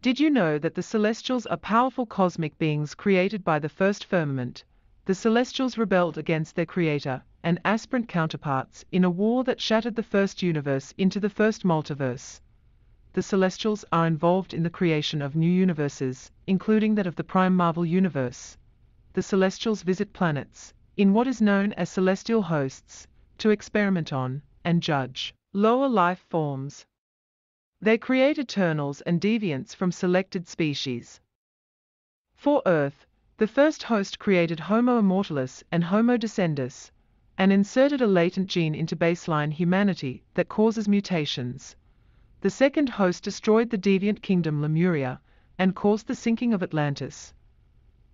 Did you know that the celestials are powerful cosmic beings created by the first firmament? The celestials rebelled against their creator and aspirant counterparts in a war that shattered the first universe into the first multiverse. The celestials are involved in the creation of new universes, including that of the prime Marvel universe. The celestials visit planets, in what is known as celestial hosts, to experiment on and judge lower life forms. They create Eternals and Deviants from selected species. For Earth, the first host created Homo immortalis and Homo descendus, and inserted a latent gene into baseline humanity that causes mutations. The second host destroyed the deviant kingdom Lemuria and caused the sinking of Atlantis.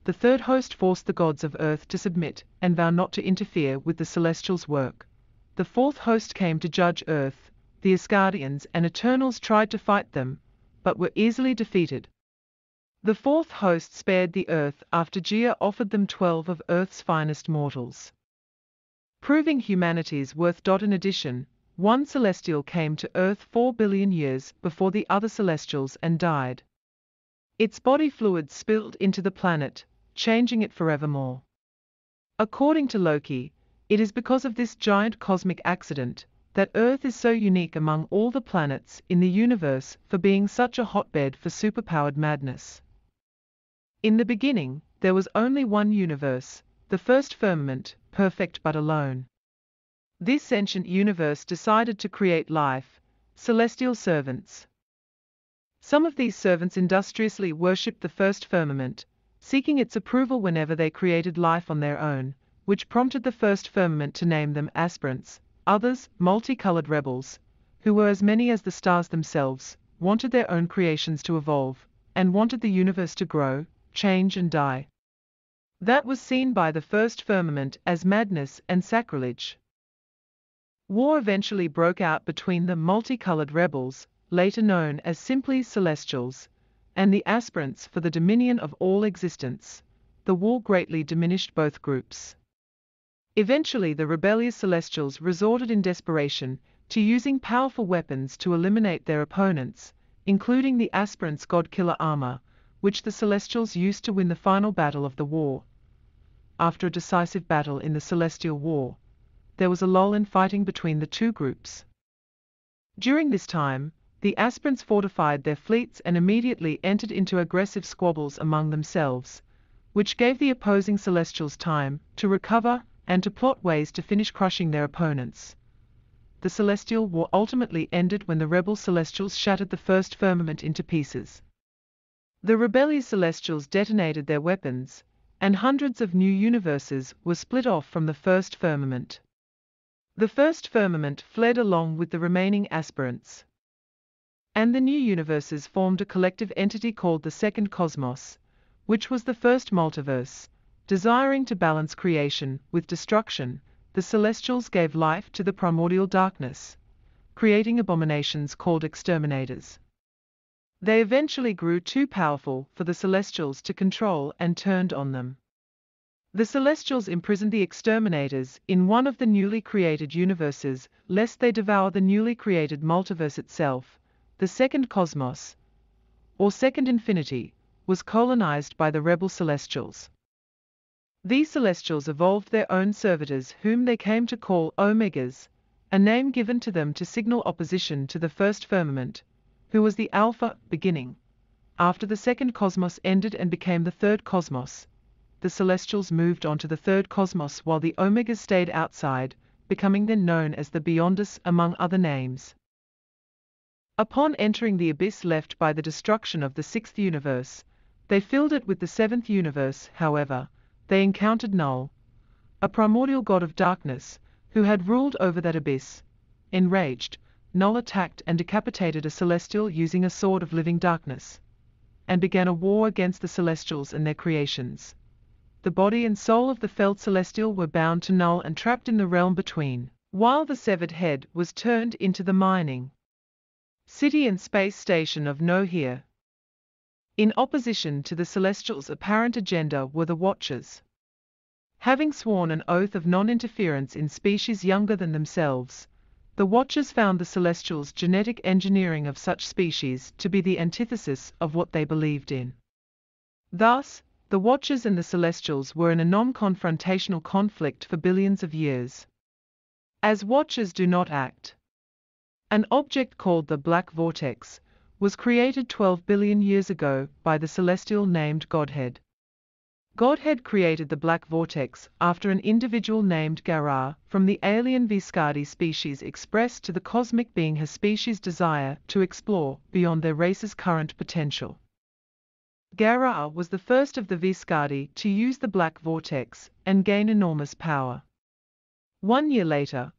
The third host forced the gods of Earth to submit and vow not to interfere with the celestials' work. The fourth host came to judge Earth the Asgardians and Eternals tried to fight them, but were easily defeated. The fourth host spared the earth after Gaia offered them twelve of Earth's finest mortals. Proving humanity's worth. In addition, one celestial came to Earth four billion years before the other celestials and died. Its body fluid spilled into the planet, changing it forevermore. According to Loki, it is because of this giant cosmic accident that Earth is so unique among all the planets in the universe for being such a hotbed for superpowered madness. In the beginning, there was only one universe, the first firmament, perfect but alone. This ancient universe decided to create life, celestial servants. Some of these servants industriously worshipped the first firmament, seeking its approval whenever they created life on their own, which prompted the first firmament to name them aspirants, Others, multicolored rebels, who were as many as the stars themselves, wanted their own creations to evolve, and wanted the universe to grow, change and die. That was seen by the first firmament as madness and sacrilege. War eventually broke out between the multicolored rebels, later known as simply celestials, and the aspirants for the dominion of all existence. The war greatly diminished both groups. Eventually the rebellious Celestials resorted in desperation to using powerful weapons to eliminate their opponents, including the aspirants' god-killer armor, which the Celestials used to win the final battle of the war. After a decisive battle in the Celestial War, there was a lull in fighting between the two groups. During this time, the aspirants fortified their fleets and immediately entered into aggressive squabbles among themselves, which gave the opposing Celestials time to recover and to plot ways to finish crushing their opponents. The Celestial War ultimately ended when the rebel Celestials shattered the first firmament into pieces. The rebellious Celestials detonated their weapons, and hundreds of new universes were split off from the first firmament. The first firmament fled along with the remaining aspirants. And the new universes formed a collective entity called the Second Cosmos, which was the first multiverse, Desiring to balance creation with destruction, the celestials gave life to the primordial darkness, creating abominations called exterminators. They eventually grew too powerful for the celestials to control and turned on them. The celestials imprisoned the exterminators in one of the newly created universes, lest they devour the newly created multiverse itself. The second cosmos, or second infinity, was colonized by the rebel celestials. These celestials evolved their own servitors whom they came to call Omegas, a name given to them to signal opposition to the first firmament, who was the Alpha, beginning. After the second cosmos ended and became the third cosmos, the celestials moved on to the third cosmos while the Omegas stayed outside, becoming then known as the Beyonders among other names. Upon entering the abyss left by the destruction of the sixth universe, they filled it with the seventh universe, however, they encountered Null, a primordial god of darkness, who had ruled over that abyss. Enraged, Null attacked and decapitated a celestial using a sword of living darkness, and began a war against the celestials and their creations. The body and soul of the felled celestial were bound to Null and trapped in the realm between, while the severed head was turned into the mining city and space station of Knowhere. In opposition to the Celestials' apparent agenda were the Watchers. Having sworn an oath of non-interference in species younger than themselves, the Watchers found the Celestials' genetic engineering of such species to be the antithesis of what they believed in. Thus, the Watchers and the Celestials were in a non-confrontational conflict for billions of years. As Watchers do not act. An object called the Black Vortex was created 12 billion years ago by the celestial named Godhead. Godhead created the black vortex after an individual named Gara from the alien Viscardi species expressed to the cosmic being her species' desire to explore beyond their race's current potential. Gara was the first of the Viscardi to use the black vortex and gain enormous power. One year later,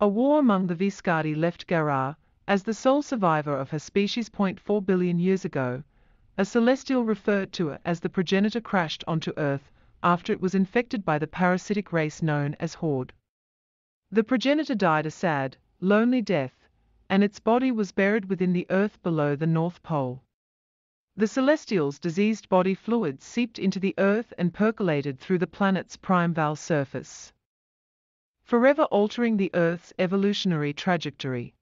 a war among the Viscardi left Gara as the sole survivor of her species. 0.4 billion years ago, a celestial referred to as the progenitor crashed onto Earth after it was infected by the parasitic race known as Horde. The progenitor died a sad, lonely death, and its body was buried within the Earth below the North Pole. The celestial's diseased body fluids seeped into the Earth and percolated through the planet's prime val surface, forever altering the Earth's evolutionary trajectory.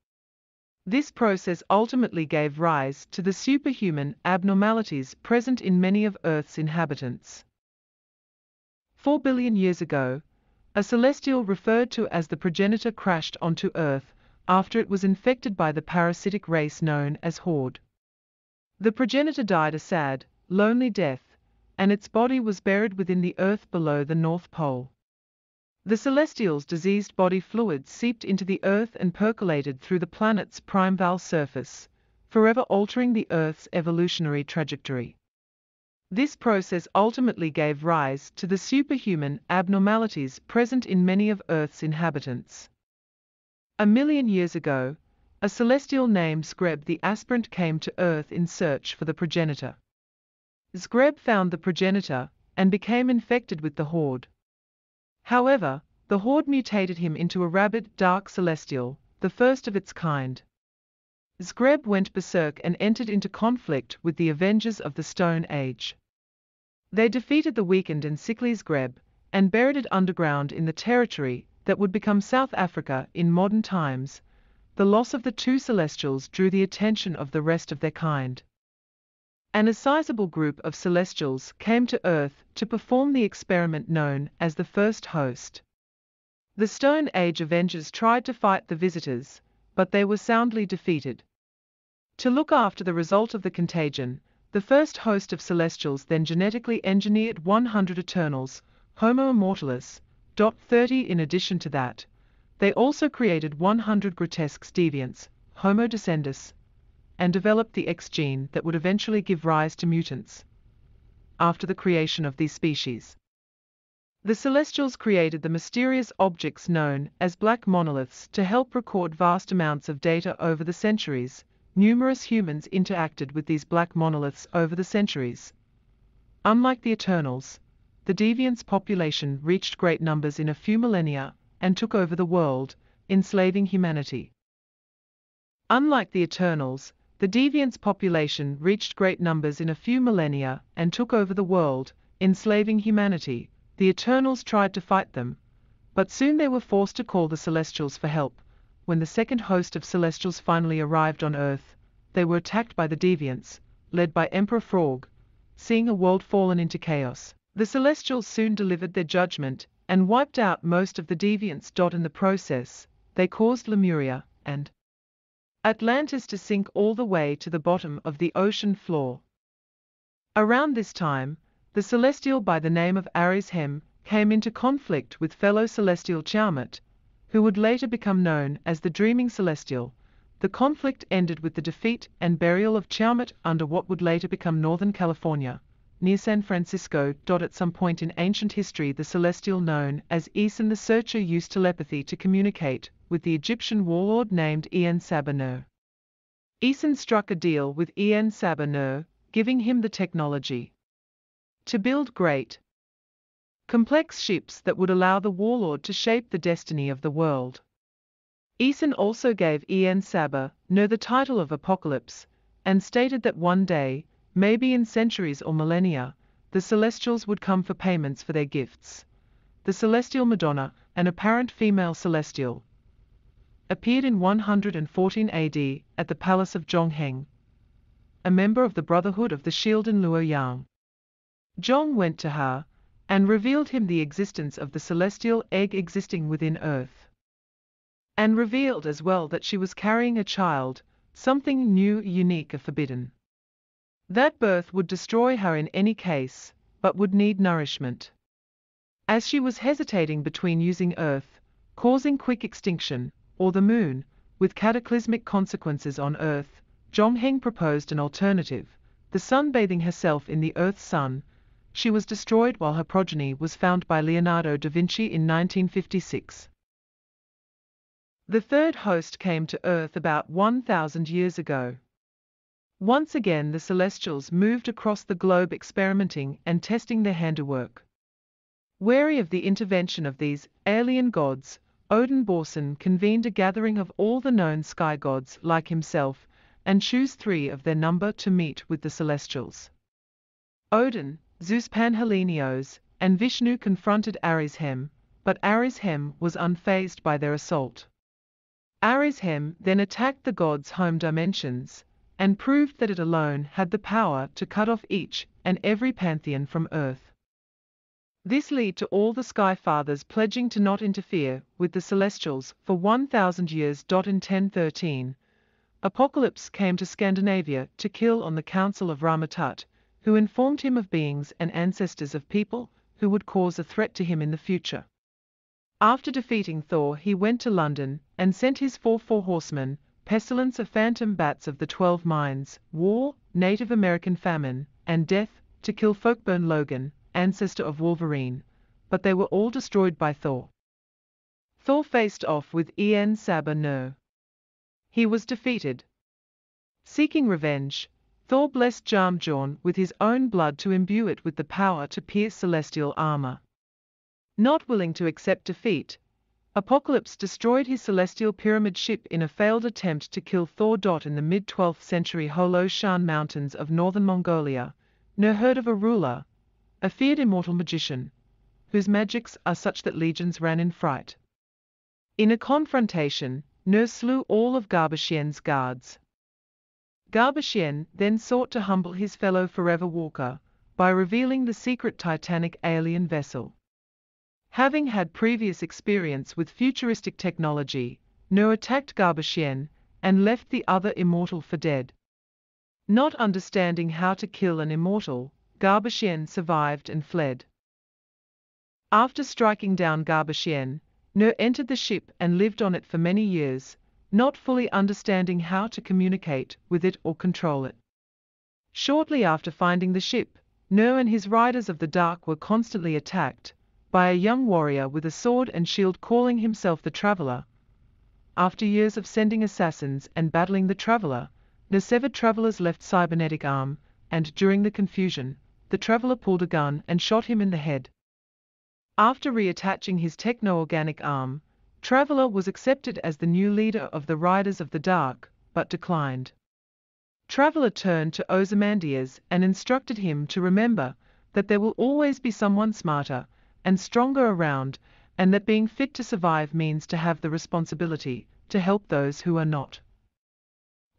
This process ultimately gave rise to the superhuman abnormalities present in many of Earth's inhabitants. Four billion years ago, a celestial referred to as the progenitor crashed onto Earth after it was infected by the parasitic race known as Horde. The progenitor died a sad, lonely death, and its body was buried within the Earth below the North Pole. The celestial's diseased body fluids seeped into the Earth and percolated through the planet's prime val surface, forever altering the Earth's evolutionary trajectory. This process ultimately gave rise to the superhuman abnormalities present in many of Earth's inhabitants. A million years ago, a celestial named Zgreb the aspirant came to Earth in search for the progenitor. Zgreb found the progenitor and became infected with the horde. However, the horde mutated him into a rabid, dark celestial, the first of its kind. Zgreb went berserk and entered into conflict with the Avengers of the Stone Age. They defeated the weakened and sickly Zgreb and buried it underground in the territory that would become South Africa in modern times. The loss of the two Celestials drew the attention of the rest of their kind and a sizable group of celestials came to Earth to perform the experiment known as the First Host. The Stone Age Avengers tried to fight the visitors, but they were soundly defeated. To look after the result of the contagion, the first host of Celestials then genetically engineered 100 Eternals, Homo Immortalis, dot 30 in addition to that, they also created 100 grotesque deviants, Homo Descendus, and developed the X gene that would eventually give rise to mutants. After the creation of these species, the Celestials created the mysterious objects known as black monoliths to help record vast amounts of data over the centuries. Numerous humans interacted with these black monoliths over the centuries. Unlike the Eternals, the Deviants' population reached great numbers in a few millennia and took over the world, enslaving humanity. Unlike the Eternals, the deviants' population reached great numbers in a few millennia and took over the world, enslaving humanity. The Eternals tried to fight them, but soon they were forced to call the Celestials for help. When the second host of Celestials finally arrived on Earth, they were attacked by the deviants, led by Emperor Frog. Seeing a world fallen into chaos, the Celestials soon delivered their judgment and wiped out most of the deviants. In the process, they caused Lemuria and Atlantis to sink all the way to the bottom of the ocean floor. Around this time, the celestial by the name of Arishem came into conflict with fellow celestial Tiamut, who would later become known as the Dreaming Celestial. The conflict ended with the defeat and burial of Tiamut under what would later become Northern California, near San Francisco. At some point in ancient history, the celestial known as Eson the Searcher used telepathy to communicate with the Egyptian warlord named En Sabah Eson struck a deal with En Sabah giving him the technology to build great, complex ships that would allow the warlord to shape the destiny of the world. Eson also gave En Sabah the title of Apocalypse and stated that one day, maybe in centuries or millennia, the Celestials would come for payments for their gifts. The Celestial Madonna, an apparent female Celestial, appeared in 114 AD at the palace of Zhang Heng, a member of the Brotherhood of the Shield in Luoyang. Zhang went to her and revealed him the existence of the celestial egg existing within Earth. And revealed as well that she was carrying a child, something new, unique, or forbidden. That birth would destroy her in any case, but would need nourishment. As she was hesitating between using Earth, causing quick extinction, or the Moon, with cataclysmic consequences on Earth, Zhang Heng proposed an alternative, the Sun bathing herself in the Earth's sun. She was destroyed while her progeny was found by Leonardo da Vinci in 1956. The third host came to Earth about 1,000 years ago. Once again the Celestials moved across the globe experimenting and testing their handiwork. Wary of the intervention of these alien gods, Odin Borson convened a gathering of all the known sky gods like himself and chose three of their number to meet with the Celestials. Odin, Zeus Panhellenios, and Vishnu confronted Arishem, but Arishem was unfazed by their assault. Arishem then attacked the god's home dimensions, and proved that it alone had the power to cut off each and every pantheon from Earth. This led to all the Sky Fathers pledging to not interfere with the Celestials for 1,000 years. In 1013, Apocalypse came to Scandinavia to kill on the council of Rama-Tut, who informed him of beings and ancestors of people who would cause a threat to him in the future. After defeating Thor, he went to London and sent his four four horsemen, pestilence of phantom bats of the twelve mines, war, Native American famine, and death, to kill Folkburn Logan, ancestor of Wolverine, but they were all destroyed by Thor. Thor faced off with En Sabah Nur. He was defeated. Seeking revenge, Thor blessed Jarnbjorn with his own blood to imbue it with the power to pierce celestial armor. Not willing to accept defeat, Apocalypse destroyed his celestial pyramid ship in a failed attempt to kill Thor. Dot In the mid-12th century Holo Shan mountains of northern Mongolia, Nur heard of a ruler, a feared immortal magician, whose magics are such that legions ran in fright. In a confrontation, Nur slew all of Garbashien's guards. Garbashien then sought to humble his fellow Forever Walker by revealing the secret Titanic alien vessel. Having had previous experience with futuristic technology, Nur attacked Garbashien and left the other immortal for dead. Not understanding how to kill an immortal, Garbashien survived and fled. After striking down Garbashien, Nur entered the ship and lived on it for many years, not fully understanding how to communicate with it or control it. Shortly after finding the ship, Nur and his riders of the dark were constantly attacked by a young warrior with a sword and shield calling himself the Traveler. After years of sending assassins and battling the Traveler, the severed Traveler's left cybernetic arm, and during the confusion, the traveler pulled a gun and shot him in the head. After reattaching his techno-organic arm, Traveler was accepted as the new leader of the Riders of the Dark, but declined. Traveler turned to Ozymandias and instructed him to remember that there will always be someone smarter and stronger around, and that being fit to survive means to have the responsibility to help those who are not.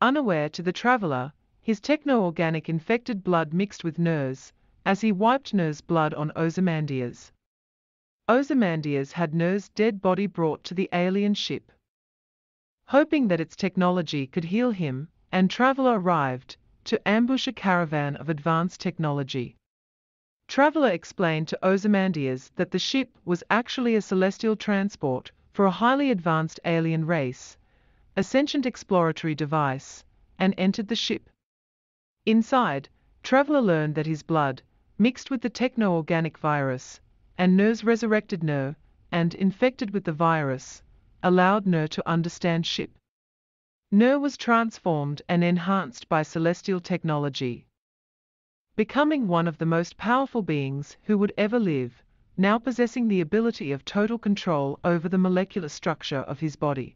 Unaware to the traveler, his techno-organic infected blood mixed with Nur's, as he wiped Nur's blood on Ozymandias. Ozymandias had Nur's dead body brought to the alien ship. Hoping that its technology could heal him, and Traveler arrived to ambush a caravan of advanced technology. Traveler explained to Ozymandias that the ship was actually a celestial transport for a highly advanced alien race, a sentient exploratory device, and entered the ship. Inside, Traveler learned that his blood, mixed with the techno-organic virus, and Nur's resurrected Nur, and infected with the virus, allowed Nur to understand ship. Nur was transformed and enhanced by celestial technology. Becoming one of the most powerful beings who would ever live, now possessing the ability of total control over the molecular structure of his body.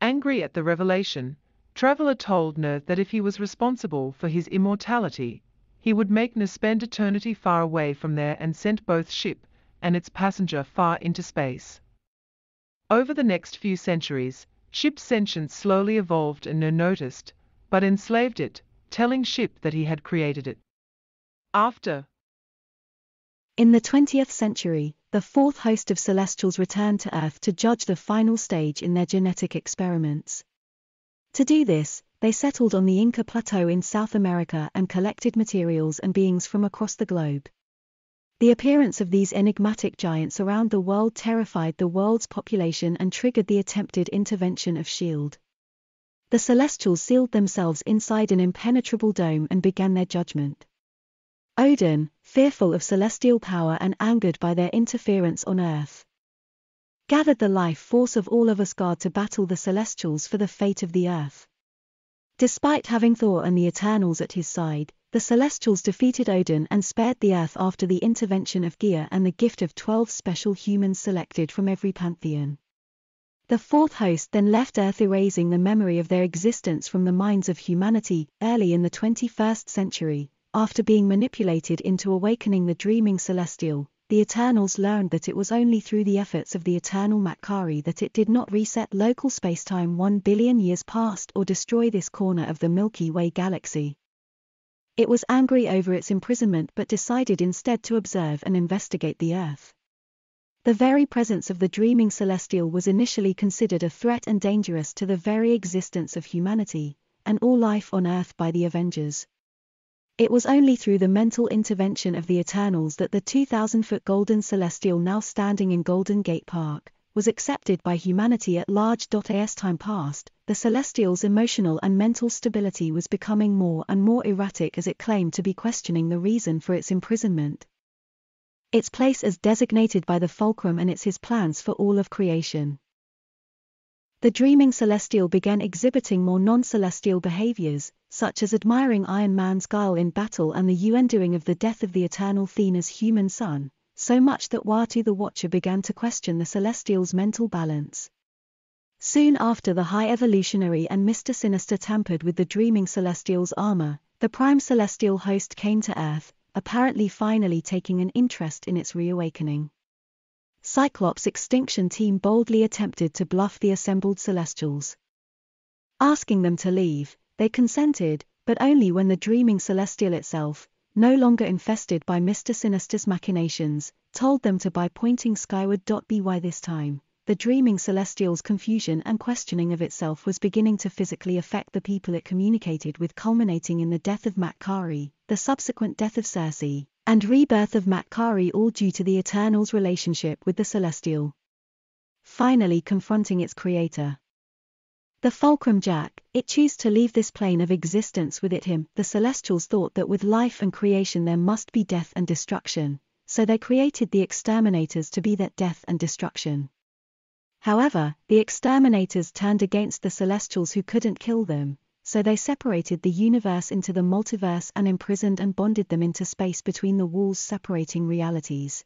Angry at the revelation, Traveler told Nur that if he was responsible for his immortality, he would make Nur spend eternity far away from there and sent both ship and its passenger far into space. Over the next few centuries, Ship's sentience slowly evolved and Nur noticed, but enslaved it, telling Ship that he had created it. After In the 20th century, the fourth host of celestials returned to Earth to judge the final stage in their genetic experiments. To do this, they settled on the Inca Plateau in South America and collected materials and beings from across the globe. The appearance of these enigmatic giants around the world terrified the world's population and triggered the attempted intervention of S.H.I.E.L.D. The Celestials sealed themselves inside an impenetrable dome and began their judgment. Odin, fearful of celestial power and angered by their interference on Earth, gathered the life force of all of Asgard to battle the Celestials for the fate of the Earth. Despite having Thor and the Eternals at his side, the Celestials defeated Odin and spared the Earth after the intervention of Gaia and the gift of 12 special humans selected from every pantheon. The fourth host then left Earth erasing the memory of their existence from the minds of humanity early in the 21st century, after being manipulated into awakening the dreaming celestial, the Eternals learned that it was only through the efforts of the eternal Makkari that it did not reset local spacetime 1 billion years past or destroy this corner of the Milky Way galaxy. It was angry over its imprisonment but decided instead to observe and investigate the Earth. The very presence of the dreaming celestial was initially considered a threat and dangerous to the very existence of humanity, and all life on Earth by the Avengers. It was only through the mental intervention of the Eternals that the 2,000-foot golden celestial now standing in Golden Gate Park, was accepted by humanity at large. As time passed, the celestial's emotional and mental stability was becoming more and more erratic as it claimed to be questioning the reason for its imprisonment. Its place as designated by the fulcrum and its his plans for all of creation. The dreaming celestial began exhibiting more non-celestial behaviors, such as admiring Iron Man's guile in battle and the undoing of the death of the eternal Thena's human son, so much that Uatu the Watcher began to question the Celestial's mental balance. Soon after the High Evolutionary and Mr. Sinister tampered with the Dreaming Celestial's armor, the Prime Celestial host came to Earth, apparently finally taking an interest in its reawakening. Cyclops' extinction team boldly attempted to bluff the assembled Celestials. Asking them to leave, they consented, but only when the dreaming celestial itself, no longer infested by Mr. Sinister's machinations, told them to by pointing skyward. By this time, the dreaming celestial's confusion and questioning of itself was beginning to physically affect the people it communicated with culminating in the death of Makkari, the subsequent death of Circe, and rebirth of Makkari all due to the Eternal's relationship with the Celestial. Finally confronting its creator, the fulcrum jack, it chose to leave this plane of existence with it him. The celestials thought that with life and creation there must be death and destruction, so they created the exterminators to be that death and destruction. However, the exterminators turned against the celestials who couldn't kill them, so they separated the universe into the multiverse and imprisoned and bonded them into space between the walls separating realities.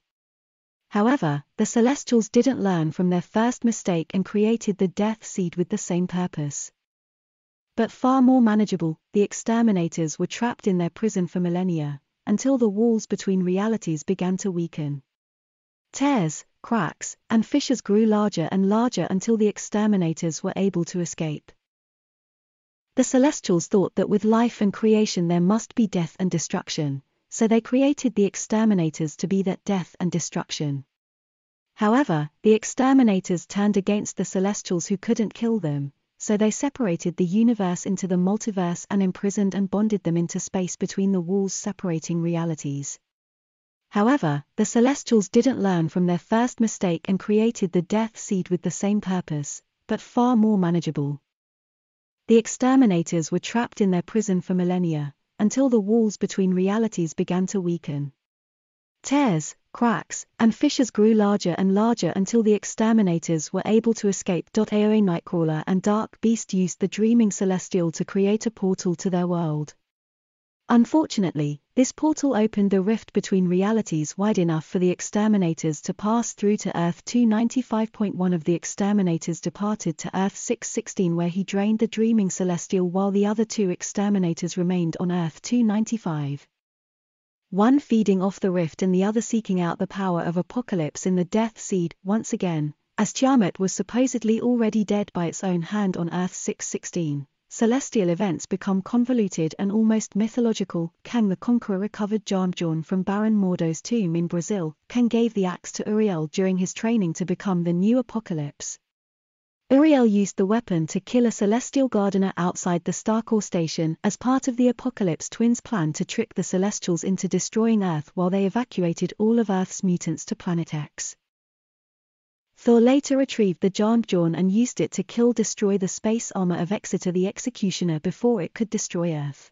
However, the Celestials didn't learn from their first mistake and created the Death Seed with the same purpose. But far more manageable, the exterminators were trapped in their prison for millennia, until the walls between realities began to weaken. Tears, cracks, and fissures grew larger and larger until the exterminators were able to escape. The Celestials thought that with life and creation there must be death and destruction, so they created the exterminators to be that death and destruction. However, the exterminators turned against the celestials who couldn't kill them, so they separated the universe into the multiverse and imprisoned and bonded them into space between the walls separating realities. However, the celestials didn't learn from their first mistake and created the death seed with the same purpose, but far more manageable. The exterminators were trapped in their prison for millennia, until the walls between realities began to weaken. Tears, cracks, and fissures grew larger and larger until the exterminators were able to escape. AOA Nightcrawler and Dark Beast used the Dreaming Celestial to create a portal to their world. Unfortunately, this portal opened the rift between realities wide enough for the exterminators to pass through to Earth 295.1 of the exterminators departed to Earth 616 where he drained the dreaming celestial while the other two exterminators remained on Earth 295. One feeding off the rift and the other seeking out the power of apocalypse in the death seed, once again, as Tiamut was supposedly already dead by its own hand on Earth 616. Celestial events become convoluted and almost mythological. Kang the Conqueror recovered Jarnbjorn from Baron Mordo's tomb in Brazil. Kang gave the axe to Uriel during his training to become the new Apocalypse. Uriel used the weapon to kill a celestial gardener outside the Starcore station as part of the Apocalypse twins' plan to trick the Celestials into destroying Earth while they evacuated all of Earth's mutants to Planet X. Thor later retrieved the Jarnbjorn and used it to kill-destroy the space armor of Exitar the Executioner before it could destroy Earth.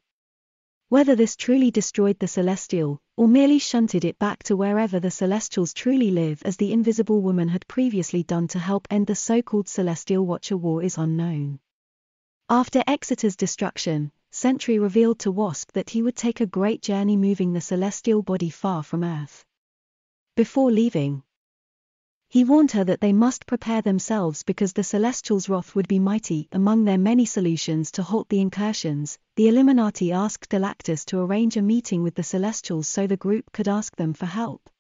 Whether this truly destroyed the Celestial, or merely shunted it back to wherever the Celestials truly live as the Invisible Woman had previously done to help end the so-called Celestial Watcher War is unknown. After Exitar's destruction, Sentry revealed to Wasp that he would take a great journey moving the celestial body far from Earth. Before leaving, he warned her that they must prepare themselves because the Celestials' wrath would be mighty. Among their many solutions to halt the incursions, the Illuminati asked Galactus to arrange a meeting with the Celestials so the group could ask them for help.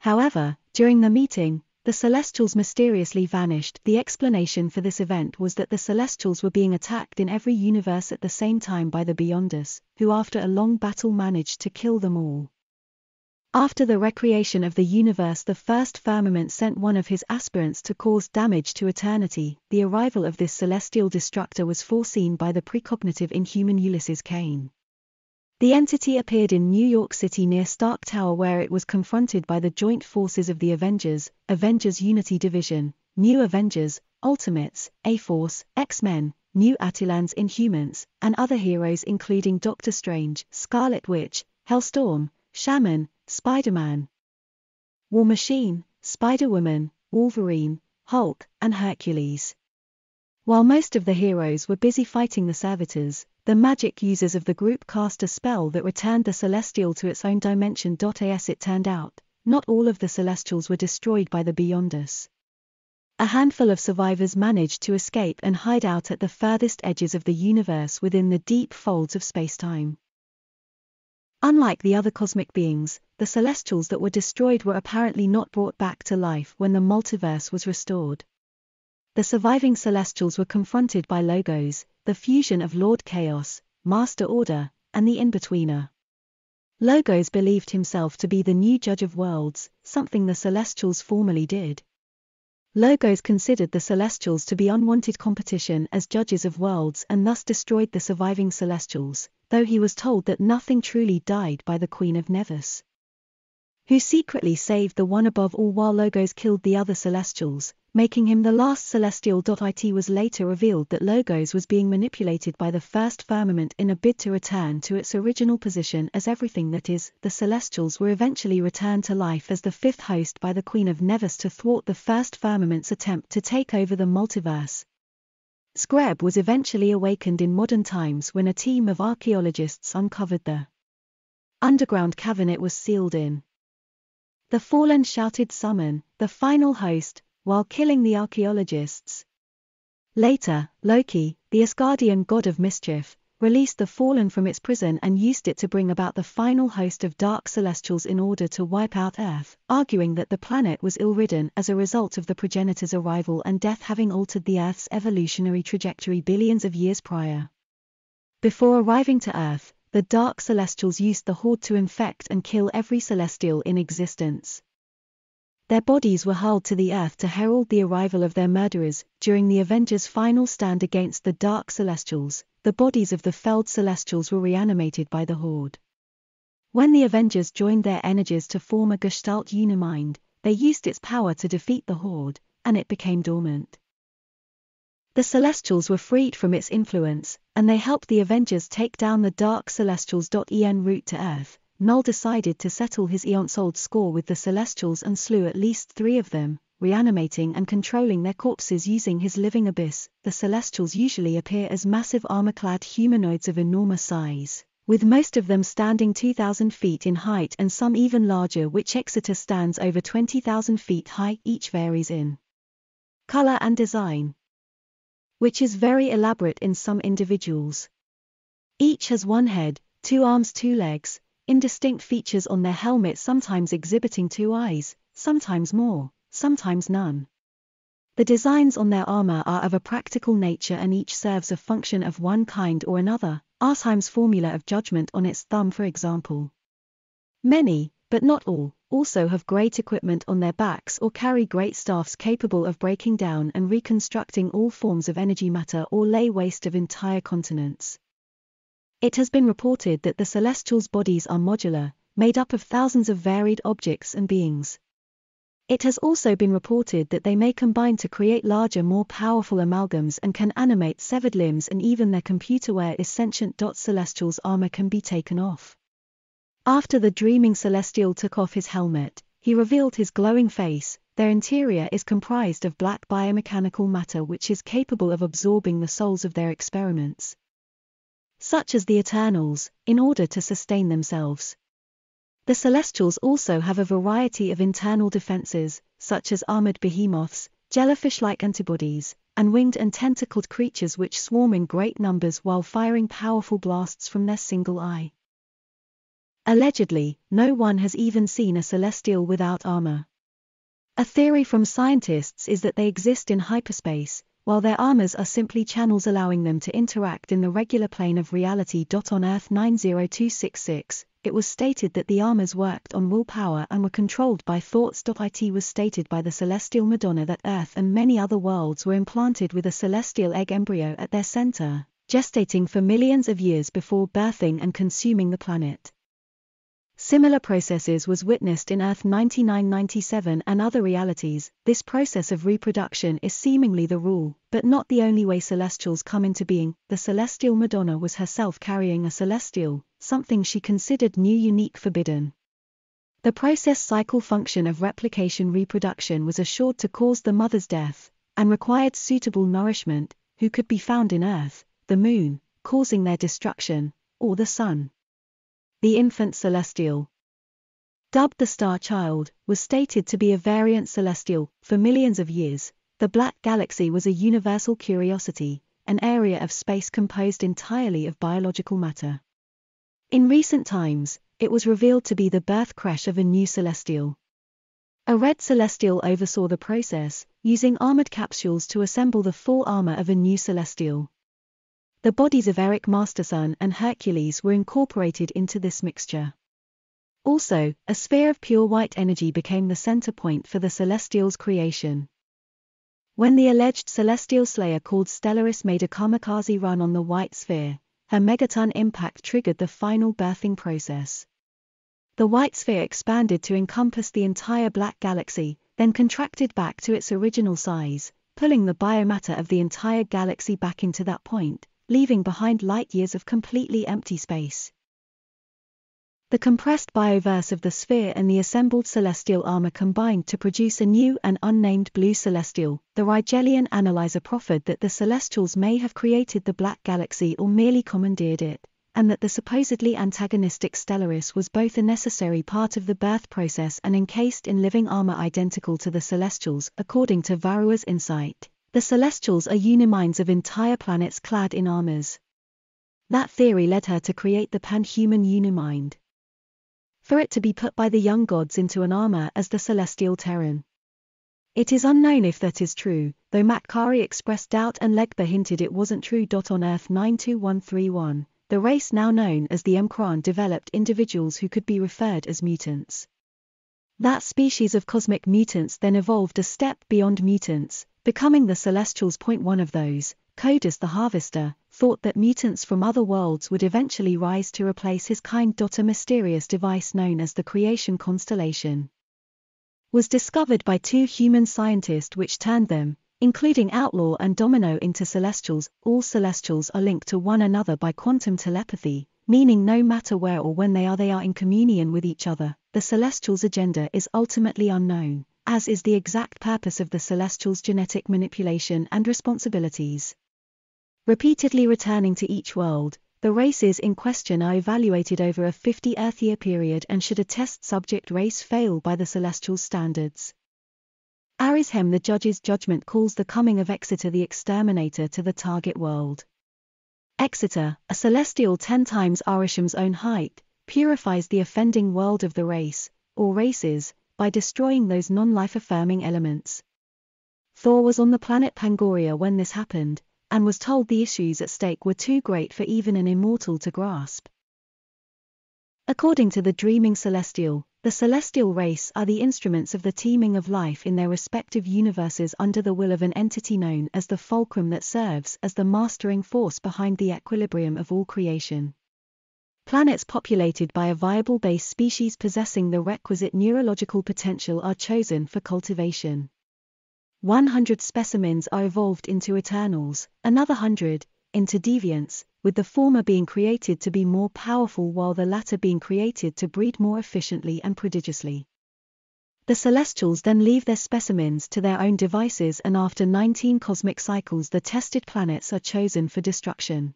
However, during the meeting, the Celestials mysteriously vanished. The explanation for this event was that the Celestials were being attacked in every universe at the same time by the Beyonders, who after a long battle managed to kill them all. After the recreation of the universe the first firmament sent one of his aspirants to cause damage to eternity. The arrival of this celestial destructor was foreseen by the precognitive inhuman Ulysses Kane. The entity appeared in New York City near Stark Tower where it was confronted by the joint forces of the Avengers, Avengers Unity Division, New Avengers, Ultimates, A-Force, X-Men, New Attilans Inhumans, and other heroes including Doctor Strange, Scarlet Witch, Hellstrom, Shaman, Spider-Man, War Machine, Spider-Woman, Wolverine, Hulk, and Hercules. While most of the heroes were busy fighting the servitors, the magic users of the group cast a spell that returned the Celestial to its own dimension. As it turned out, not all of the Celestials were destroyed by the Beyonders. A handful of survivors managed to escape and hide out at the furthest edges of the universe within the deep folds of spacetime. Unlike the other cosmic beings, the celestials that were destroyed were apparently not brought back to life when the multiverse was restored. The surviving celestials were confronted by Logos, the fusion of Lord Chaos, Master Order, and the In-Betweener. Logos believed himself to be the new judge of worlds, something the celestials formerly did. Logos considered the celestials to be unwanted competition as judges of worlds and thus destroyed the surviving celestials, though he was told that nothing truly died by the Queen of Nevers. Who secretly saved the one above all while Logos killed the other Celestials, making him the last Celestial. It was later revealed that Logos was being manipulated by the first firmament in a bid to return to its original position as everything that is, the Celestials were eventually returned to life as the fifth host by the Queen of Nevers to thwart the first firmament's attempt to take over the multiverse, Zgreb was eventually awakened in modern times when a team of archaeologists uncovered the underground cavern it was sealed in. The fallen shouted summon, the final host, while killing the archaeologists. Later, Loki, the Asgardian god of mischief, released the fallen from its prison and used it to bring about the final host of dark celestials in order to wipe out Earth, arguing that the planet was ill-ridden as a result of the progenitor's arrival and death having altered the Earth's evolutionary trajectory billions of years prior. Before arriving to Earth, the dark celestials used the horde to infect and kill every celestial in existence. Their bodies were hurled to the earth to herald the arrival of their murderers. During the Avengers' final stand against the Dark Celestials, the bodies of the felled Celestials were reanimated by the Horde. When the Avengers joined their energies to form a Gestalt Unimind, they used its power to defeat the Horde, and it became dormant. The Celestials were freed from its influence, and they helped the Avengers take down the Dark Celestials. En route to Earth, Null decided to settle his eons-old score with the Celestials and slew at least three of them, reanimating and controlling their corpses using his living abyss. The Celestials usually appear as massive armor-clad humanoids of enormous size, with most of them standing 2,000 feet in height and some even larger which Exitar stands over 20,000 feet high, each varies in color and design, which is very elaborate in some individuals. Each has one head, two arms two legs, indistinct features on their helmet sometimes exhibiting two eyes, sometimes more, sometimes none. The designs on their armor are of a practical nature and each serves a function of one kind or another, Arishem's formula of judgment on its thumb for example. Many, but not all, also have great equipment on their backs or carry great staffs capable of breaking down and reconstructing all forms of energy matter or lay waste of entire continents. It has been reported that the celestials' bodies are modular, made up of thousands of varied objects and beings. It has also been reported that they may combine to create larger more powerful amalgams and can animate severed limbs and even their computerware is sentient. Celestial's armor can be taken off. After the dreaming Celestial took off his helmet, he revealed his glowing face, their interior is comprised of black biomechanical matter which is capable of absorbing the souls of their experiments. Such as the Eternals, in order to sustain themselves. The Celestials also have a variety of internal defenses, such as armored behemoths, jellyfish-like antibodies, and winged and tentacled creatures which swarm in great numbers while firing powerful blasts from their single eye. Allegedly, no one has even seen a celestial without armor. A theory from scientists is that they exist in hyperspace, while their armors are simply channels allowing them to interact in the regular plane of reality. On Earth 90266, it was stated that the armors worked on willpower and were controlled by thoughts. It was stated by the celestial Madonna that Earth and many other worlds were implanted with a celestial egg embryo at their center, gestating for millions of years before birthing and consuming the planet. Similar processes was witnessed in Earth 9997 and other realities. This process of reproduction is seemingly the rule, but not the only way celestials come into being. The celestial Madonna was herself carrying a celestial, something she considered new, unique, forbidden. The process cycle function of replication reproduction was assured to cause the mother's death, and required suitable nourishment, who could be found in Earth, the Moon, causing their destruction, or the Sun the infant celestial. Dubbed the star child, was stated to be a variant celestial. For millions of years, the black galaxy was a universal curiosity, an area of space composed entirely of biological matter. In recent times, it was revealed to be the birth crash of a new celestial. A red celestial oversaw the process, using armored capsules to assemble the full armor of a new celestial. The bodies of Eric Masterson and Hercules were incorporated into this mixture. Also, a sphere of pure white energy became the center point for the Celestial's creation. When the alleged Celestial Slayer called Stellaris made a kamikaze run on the white sphere, her megaton impact triggered the final birthing process. The white sphere expanded to encompass the entire black galaxy, then contracted back to its original size, pulling the biomatter of the entire galaxy back into that point, leaving behind light years of completely empty space. The compressed bioverse of the sphere and the assembled celestial armor combined to produce a new and unnamed blue celestial. The Rigelian analyzer proffered that the celestials may have created the black galaxy or merely commandeered it, and that the supposedly antagonistic Stellaris was both a necessary part of the birth process and encased in living armor identical to the celestials, according to Varua's insight. The Celestials are unimind of entire planets clad in armors. That theory led her to create the panhuman unimind. For it to be put by the young gods into an armor as the celestial Terran. It is unknown if that is true, though Makkari expressed doubt and Legba hinted it wasn't true. On Earth 92131, the race now known as the M'Kraan developed individuals who could be referred as mutants. That species of cosmic mutants then evolved a step beyond mutants, Becoming the Celestials. Point one of those, Codus the Harvester, thought that mutants from other worlds would eventually rise to replace his kind. A mysterious device known as the Creation Constellation was discovered by two human scientists which turned them, including Outlaw and Domino into Celestials. All Celestials are linked to one another by quantum telepathy, meaning no matter where or when they are they are in communion with each other. The Celestials' agenda is ultimately unknown as is the exact purpose of the Celestial's genetic manipulation and responsibilities. Repeatedly returning to each world, the races in question are evaluated over a 50 Earth year period and should a test subject race fail by the celestial's standards. Arishem the judge's judgment calls the coming of Exitar the exterminator to the target world. Exitar, a celestial ten times Arishem's own height, purifies the offending world of the race, or races, by destroying those non-life affirming elements. Thor was on the planet Pangoria when this happened, and was told the issues at stake were too great for even an immortal to grasp. According to the dreaming celestial, the celestial race are the instruments of the teeming of life in their respective universes under the will of an entity known as the fulcrum that serves as the mastering force behind the equilibrium of all creation. Planets populated by a viable base species possessing the requisite neurological potential are chosen for cultivation. 100 specimens are evolved into Eternals, another 100 into Deviants, with the former being created to be more powerful while the latter being created to breed more efficiently and prodigiously. The Celestials then leave their specimens to their own devices and after 19 cosmic cycles the tested planets are chosen for destruction.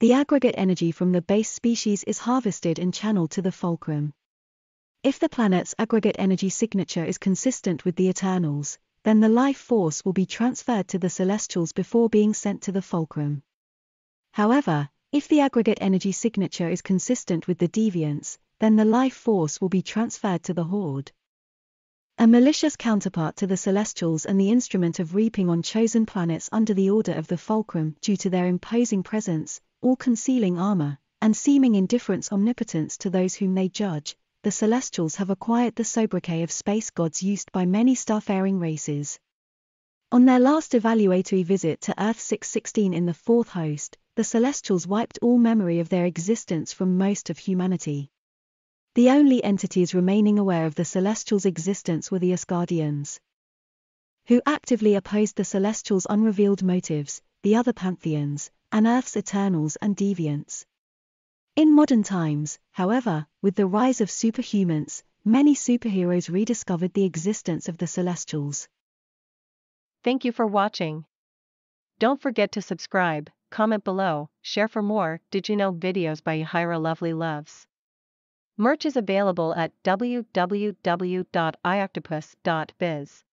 The aggregate energy from the base species is harvested and channeled to the fulcrum. If the planet's aggregate energy signature is consistent with the Eternals, then the life force will be transferred to the celestials before being sent to the fulcrum. However, if the aggregate energy signature is consistent with the deviants, then the life force will be transferred to the horde. A malicious counterpart to the celestials and the instrument of reaping on chosen planets under the order of the fulcrum due to their imposing presence, all concealing armor, and seeming indifference omnipotence to those whom they judge, the Celestials have acquired the sobriquet of space gods used by many starfaring races. On their last evaluatory visit to Earth 616 in the fourth host, the Celestials wiped all memory of their existence from most of humanity. The only entities remaining aware of the Celestials' existence were the Asgardians, who actively opposed the Celestials' unrevealed motives, the other Pantheons, and Earth's Eternals and Deviants. In modern times, however, with the rise of superhumans, many superheroes rediscovered the existence of the Celestials. Thank you for watching. Don't forget to subscribe, comment below, share for more Did You Know videos by Yahaira Lovely Loves. Merch is available at www.ioctopus.biz.